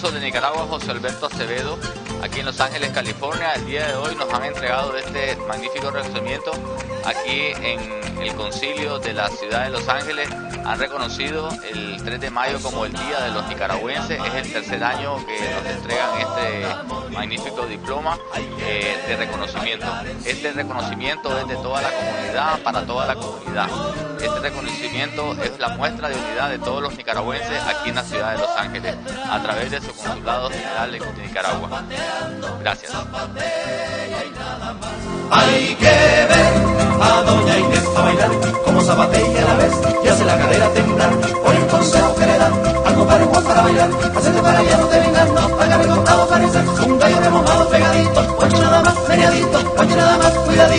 José Alberto Acevedo, aquí en Los Ángeles, California. El día de hoy nos han entregado este magnífico reconocimiento aquí en el concilio de la ciudad de Los Ángeles. Han reconocido el 3 de mayo como el Día de los Nicaragüenses. Es el tercer año que nos entregan este magnífico diploma eh, de reconocimiento. Este reconocimiento es de toda la comunidad, para toda la comunidad. Este reconocimiento es la muestra de unidad de todos los nicaragüenses aquí en la ciudad de Los Ángeles a través de su consulado general de Nicaragua. Gracias. Hay que ver a doña Inés a bailar como zapatea a la vez y hace la cadera temblar por el consejo que le dan algo para igual para bailar para allá no te meneadito oye nada más cuidadito